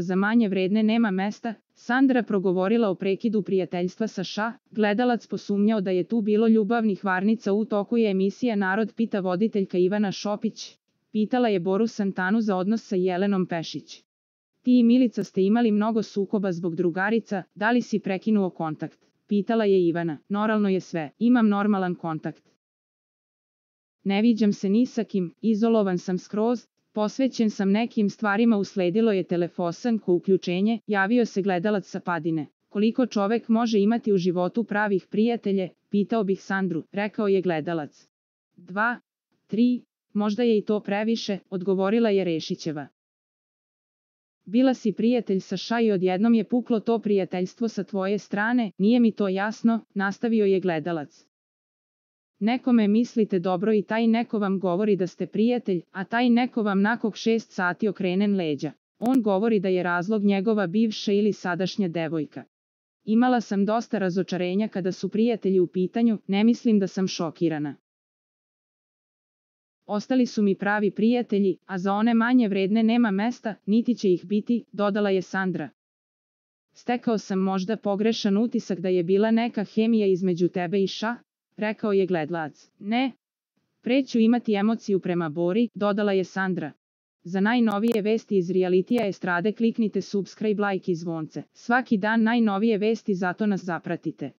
za manje vredne nema mesta, Sandra progovorila o prekidu prijateljstva sa Ša, gledalac posumnjao da je tu bilo ljubavnih varnica u toku je emisija Narod pita voditeljka Ivana Šopić, pitala je Boru Santanu za odnos sa Jelenom Pešić. Ti i Milica ste imali mnogo sukoba zbog drugarica, da li si prekinuo kontakt? Pitala je Ivana, normalno je sve, imam normalan kontakt. Ne viđam se ni sa kim, izolovan sam skroz, posvećen sam nekim stvarima usledilo je telefosanko uključenje, javio se gledalac sa padine. Koliko čovek može imati u životu pravih prijatelje, pitao bih Sandru, rekao je gledalac. Dva, tri, možda je i to previše, odgovorila je Rešićeva. Bila si prijatelj sa Ša i odjednom je puklo to prijateljstvo sa tvoje strane, nije mi to jasno, nastavio je gledalac. Nekome mislite dobro i taj neko vam govori da ste prijatelj, a taj neko vam nakog šest sati okrenen leđa. On govori da je razlog njegova bivša ili sadašnja devojka. Imala sam dosta razočarenja kada su prijatelji u pitanju, ne mislim da sam šokirana. Ostali su mi pravi prijatelji, a za one manje vredne nema mesta, niti će ih biti, dodala je Sandra. Stekao sam možda pogrešan utisak da je bila neka hemija između tebe i Ša, rekao je gledlac. Ne, preću imati emociju prema Bori, dodala je Sandra. Za najnovije vesti iz realitija estrade kliknite subscribe like i zvonce. Svaki dan najnovije vesti zato nas zapratite.